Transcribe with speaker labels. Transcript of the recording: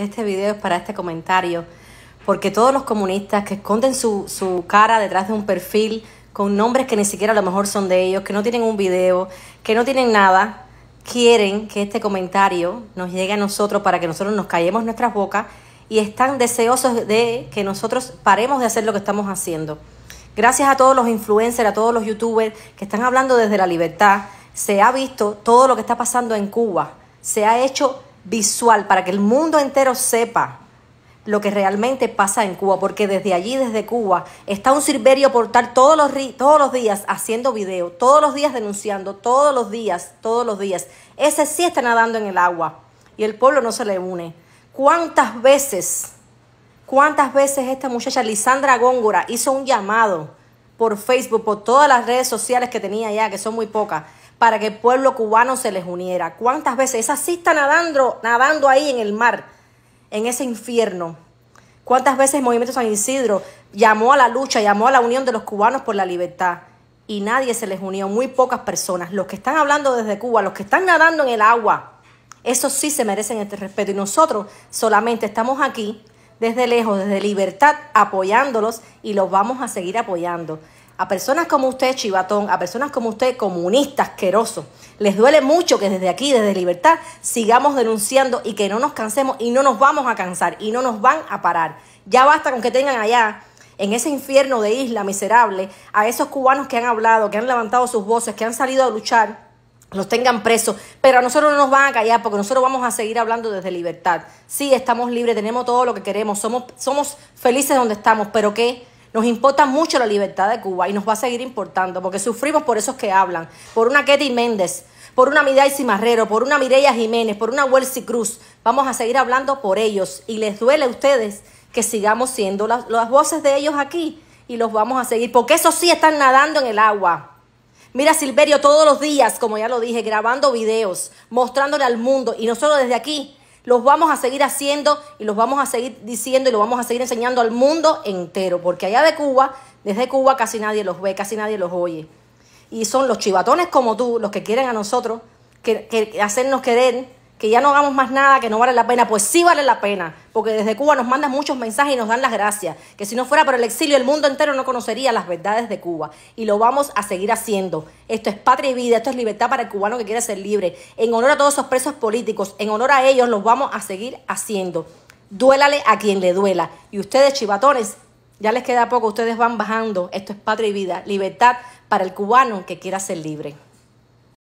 Speaker 1: Este video es para este comentario, porque todos los comunistas que esconden su, su cara detrás de un perfil con nombres que ni siquiera a lo mejor son de ellos, que no tienen un video, que no tienen nada, quieren que este comentario nos llegue a nosotros para que nosotros nos callemos nuestras bocas y están deseosos de que nosotros paremos de hacer lo que estamos haciendo. Gracias a todos los influencers, a todos los youtubers que están hablando desde la libertad, se ha visto todo lo que está pasando en Cuba, se ha hecho visual para que el mundo entero sepa lo que realmente pasa en Cuba, porque desde allí, desde Cuba, está un Silverio Portal todos los, todos los días haciendo video, todos los días denunciando, todos los días, todos los días. Ese sí está nadando en el agua y el pueblo no se le une. ¿Cuántas veces, cuántas veces esta muchacha Lisandra Góngora hizo un llamado por Facebook, por todas las redes sociales que tenía ya, que son muy pocas, para que el pueblo cubano se les uniera? ¿Cuántas veces? Esa sí está nadando, nadando ahí en el mar en ese infierno. ¿Cuántas veces el Movimiento San Isidro llamó a la lucha, llamó a la unión de los cubanos por la libertad? Y nadie se les unió, muy pocas personas. Los que están hablando desde Cuba, los que están nadando en el agua, esos sí se merecen este respeto. Y nosotros solamente estamos aquí desde lejos, desde libertad, apoyándolos y los vamos a seguir apoyando a personas como usted, chivatón, a personas como usted, comunista, asqueroso, les duele mucho que desde aquí, desde Libertad, sigamos denunciando y que no nos cansemos y no nos vamos a cansar y no nos van a parar. Ya basta con que tengan allá, en ese infierno de isla miserable, a esos cubanos que han hablado, que han levantado sus voces, que han salido a luchar, los tengan presos, pero a nosotros no nos van a callar porque nosotros vamos a seguir hablando desde libertad. Sí, estamos libres, tenemos todo lo que queremos, somos, somos felices donde estamos, pero ¿qué? Nos importa mucho la libertad de Cuba y nos va a seguir importando porque sufrimos por esos que hablan, por una Ketty Méndez, por una Mirai Cimarrero, por una Mireya Jiménez, por una Welsi Cruz. Vamos a seguir hablando por ellos y les duele a ustedes que sigamos siendo las, las voces de ellos aquí y los vamos a seguir porque esos sí están nadando en el agua. Mira Silverio todos los días, como ya lo dije, grabando videos, mostrándole al mundo y nosotros desde aquí los vamos a seguir haciendo y los vamos a seguir diciendo y los vamos a seguir enseñando al mundo entero, porque allá de Cuba, desde Cuba casi nadie los ve, casi nadie los oye. Y son los chivatones como tú los que quieren a nosotros que, que hacernos querer que ya no hagamos más nada, que no vale la pena, pues sí vale la pena, porque desde Cuba nos mandan muchos mensajes y nos dan las gracias, que si no fuera por el exilio el mundo entero no conocería las verdades de Cuba y lo vamos a seguir haciendo. Esto es patria y vida, esto es libertad para el cubano que quiere ser libre. En honor a todos esos presos políticos, en honor a ellos los vamos a seguir haciendo. Duélale a quien le duela. Y ustedes, chivatones, ya les queda poco, ustedes van bajando. Esto es patria y vida, libertad para el cubano que quiera ser libre.